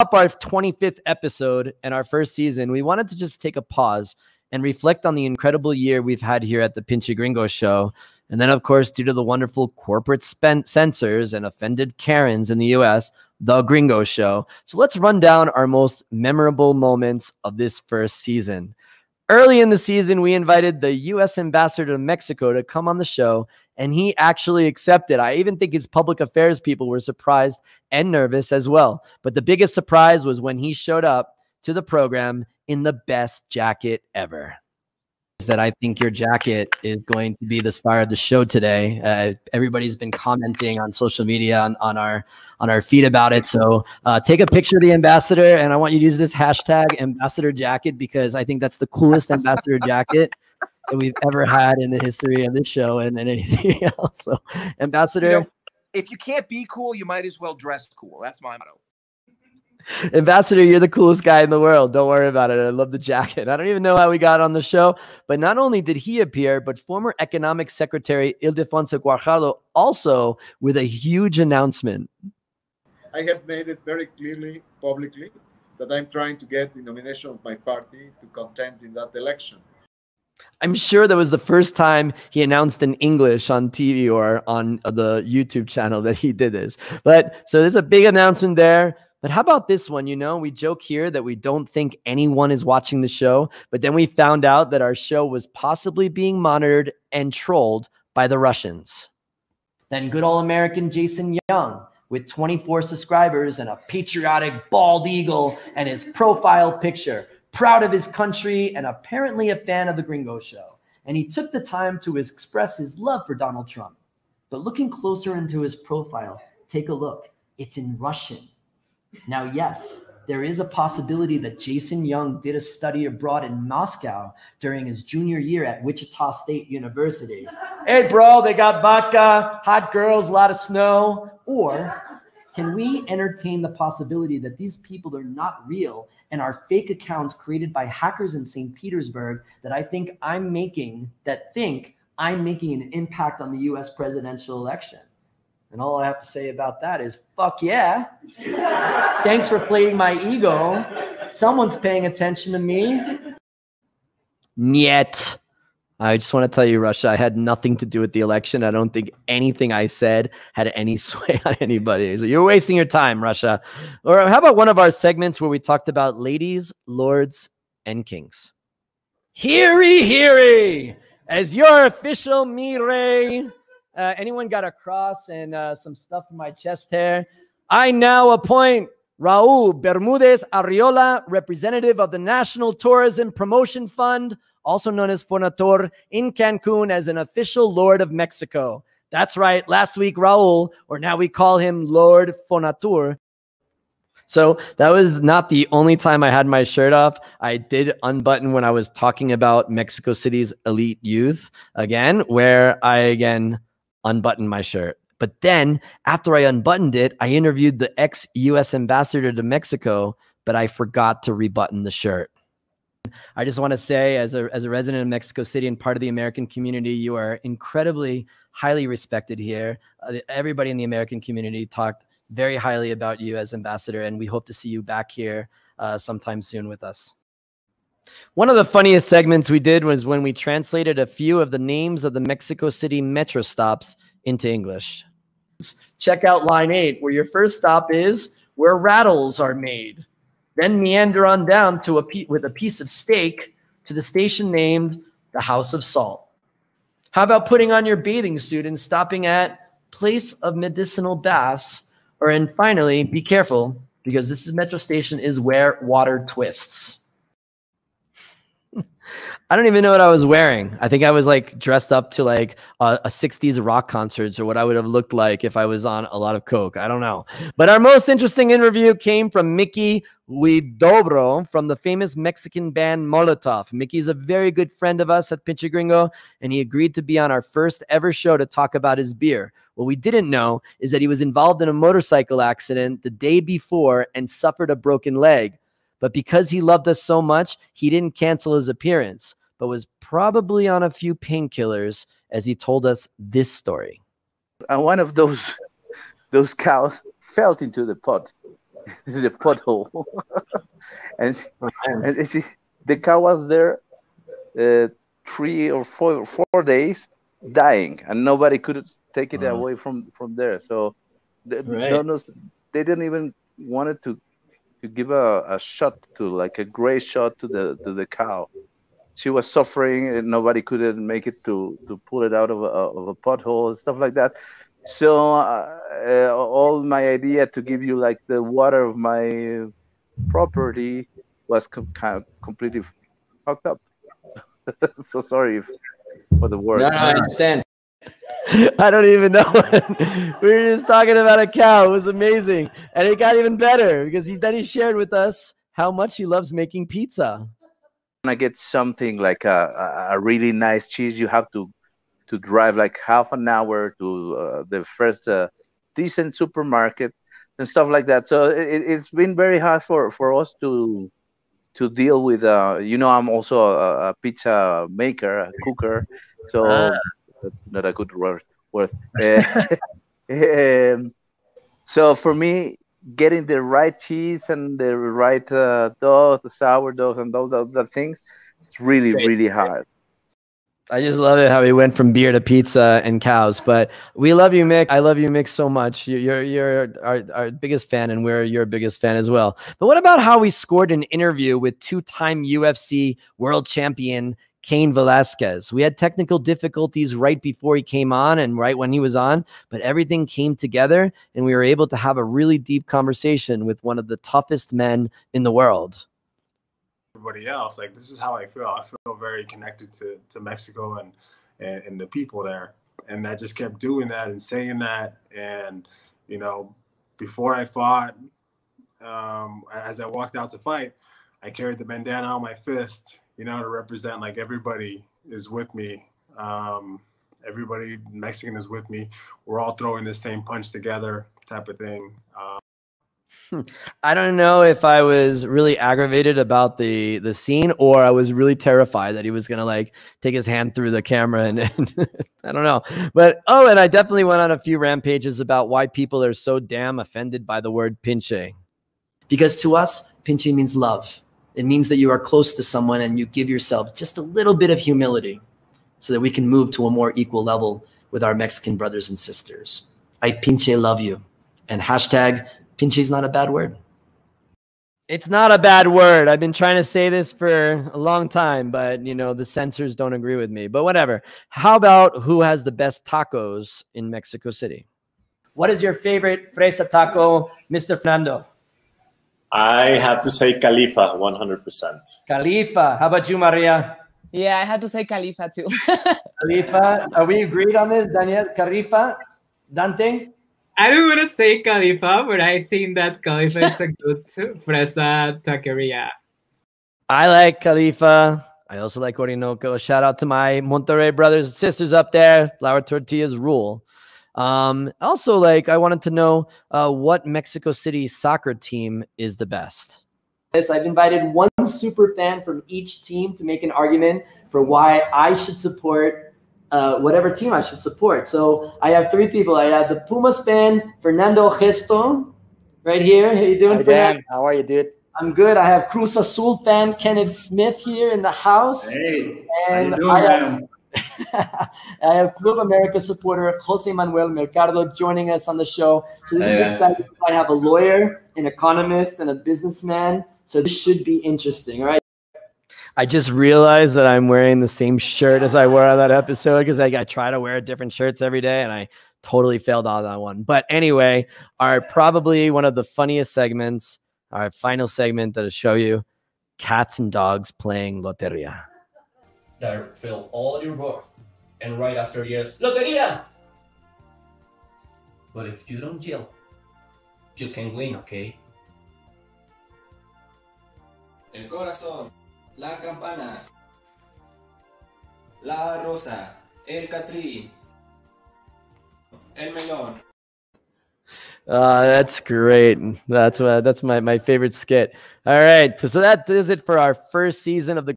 up our 25th episode and our first season, we wanted to just take a pause and reflect on the incredible year we've had here at the Pinche Gringo show. And then, of course, due to the wonderful corporate censors and offended Karens in the US, the Gringo show. So let's run down our most memorable moments of this first season. Early in the season, we invited the US ambassador to Mexico to come on the show, and he actually accepted. I even think his public affairs people were surprised and nervous as well. But the biggest surprise was when he showed up to the program in the best jacket ever that I think your jacket is going to be the star of the show today. Uh, everybody's been commenting on social media on, on our on our feed about it. So uh, take a picture of the ambassador, and I want you to use this hashtag ambassador jacket because I think that's the coolest ambassador jacket that we've ever had in the history of this show and, and anything else. So ambassador. You know, if you can't be cool, you might as well dress cool. That's my motto. Ambassador, you're the coolest guy in the world. Don't worry about it. I love the jacket. I don't even know how we got on the show, but not only did he appear, but former Economic Secretary Ildefonso Guajardo also with a huge announcement. I have made it very clearly publicly that I'm trying to get the nomination of my party to contend in that election. I'm sure that was the first time he announced in English on TV or on the YouTube channel that he did this. But so there's a big announcement there. But how about this one? You know, we joke here that we don't think anyone is watching the show, but then we found out that our show was possibly being monitored and trolled by the Russians. Then good old American Jason Young with 24 subscribers and a patriotic bald eagle and his profile picture, proud of his country and apparently a fan of the Gringo Show. And he took the time to express his love for Donald Trump. But looking closer into his profile, take a look. It's in Russian. Now, yes, there is a possibility that Jason Young did a study abroad in Moscow during his junior year at Wichita State University. Hey, bro, they got vodka, hot girls, a lot of snow. Or can we entertain the possibility that these people are not real and are fake accounts created by hackers in St. Petersburg that I think I'm making, that think I'm making an impact on the US presidential election? And all I have to say about that is, fuck yeah. Thanks for playing my ego. Someone's paying attention to me. Yet. I just want to tell you, Russia, I had nothing to do with the election. I don't think anything I said had any sway on anybody. So you're wasting your time, Russia. Or how about one of our segments where we talked about ladies, lords, and kings? Heary, heary, as your official Mire uh, anyone got a cross and uh, some stuff in my chest hair? I now appoint Raul Bermudez Arriola, representative of the National Tourism Promotion Fund, also known as Fonatur, in Cancun as an official Lord of Mexico. That's right. Last week, Raul, or now we call him Lord Fonatur, so that was not the only time I had my shirt off. I did unbutton when I was talking about Mexico City's elite youth again, where I again unbutton my shirt. But then after I unbuttoned it, I interviewed the ex US ambassador to Mexico, but I forgot to rebutton the shirt. I just want to say, as a, as a resident of Mexico City and part of the American community, you are incredibly highly respected here. Uh, everybody in the American community talked very highly about you as ambassador, and we hope to see you back here uh, sometime soon with us. One of the funniest segments we did was when we translated a few of the names of the Mexico City metro stops into English. Check out line eight, where your first stop is where rattles are made. Then meander on down to a with a piece of steak to the station named the House of Salt. How about putting on your bathing suit and stopping at Place of Medicinal Baths? Or and finally, be careful because this is metro station is where water twists. I don't even know what I was wearing. I think I was like dressed up to like a, a, 60s rock concerts or what I would have looked like if I was on a lot of coke. I don't know. But our most interesting interview came from Micky Huidobro from the famous Mexican band Molotov. Micky's a very good friend of us at Pinche Gringo, and he agreed to be on our first ever show to talk about his beer. What we didn't know is that he was involved in a motorcycle accident the day before and suffered a broken leg. But because he loved us so much, he didn't cancel his appearance, but was probably on a few painkillers as he told us this story. And one of those those cows fell into the pot. the pothole, and, and she, the cow was there uh, three or four four days dying, and nobody could take it Wow. away from from there. So the, Right. no, no, they didn't even wanted to to give a, a shot to like a gray shot to the to the cow. She was suffering, and nobody couldn't make it to to pull it out of a, of a pothole and stuff like that. So uh, uh, all my idea to give you like the water of my property was com- kind of completely fucked up. so sorry if, for the word. No, no, I understand. I don't even know. we were just talking about a cow. It was amazing, and it got even better because he then he shared with us how much he loves making pizza. I get something like a, a- really nice cheese, you have to to drive like half an hour to uh, the first uh, decent supermarket and stuff like that. So it, it's been very hard for, for us to to deal with. Uh, you know, I'm also a, a pizza maker, a cooker, so Ah. not a good word. word. Um, so for me, getting the right cheese and the right uh, dough, the sourdough, and all those other things, it's really, Great. really hard. I just love it how he went from beer to pizza and cows. But we love you, Mick. I love you, Mick, so much. You- You're you're our, our biggest fan, and we're your biggest fan as well. But what about how we scored an interview with two-time UFC world champion Cain Velasquez? We had technical difficulties right before he came on and right when he was on, but everything came together, and we were able to have a really deep conversation with one of the toughest men in the world. everybody else. Like this is how I feel. I feel very connected to, to Mexico and, and and the people there. And I just kept doing that and saying that. And you know, before I fought, um, as I walked out to fight, I carried the bandana on my fist, you know, to represent like everybody is with me. Um, everybody Mexican is with me. We're all throwing the same punch together, type of thing. Um, I don't know if I was really aggravated about the the scene or I was really terrified that he was gonna like take his hand through the camera and, and I don't know. But oh, and I definitely went on a few rampages about why people are so damn offended by the word pinche. Because to us, pinche means love. It means that you are close to someone and you give yourself just a little bit of humility so that we can move to a more equal level with our Mexican brothers and sisters. I pinche love you. And hashtag pinche is not a bad word. It's not a bad word. I've been trying to say this for a long time, but you know, the censors don't agree with me. But whatever. How about who has the best tacos in Mexico City? What is your favorite fresa taco, Mr. Fernando? I have to say Califa 100%. Califa. How about you, Maria? Yeah, I had to say Califa too. Califa. Are we agreed on this? Daniel Califa? Dante? I don't want to say Califa, but I think that Califa is a good fresa taqueria. I like Califa. I also like Orinoco. Shout out to my Monterrey brothers and sisters up there. Flour tortillas rule. Um, also, like I wanted to know uh, what Mexico City soccer team is the best. Yes, I've invited one super fan from each team to make an argument for why I should support uh, whatever team I should support. So I have three people. I have the Pumas fan, Fernando Gesto, right here. How you doing, Hi, Fernando? Dan. How are you, dude? I'm good. I have Cruz Azul fan Kenneth Smith here in the house. Hey, and how you doing, I have, man? I have uh, Club America supporter Jose Manuel Mercado joining us on the show. So this Hey, is man. exciting. I have a lawyer, an economist, and a businessman. So this should be interesting. All right. I just realized that I'm wearing the same shirt as I wore on that episode because I, I try to wear different shirts every day and I totally failed on that one. But anyway, our probably one of the funniest segments, our final segment that'll show you cats and dogs playing Loteria. That fill all your board, and right after you Loteria! But if you don't yell, you can win, okay? El corazón, la campana, la rosa, el catrín, el melón. Uh, that's great. That's uh, that's my, my favorite skit. All right. So that is it for our first season of the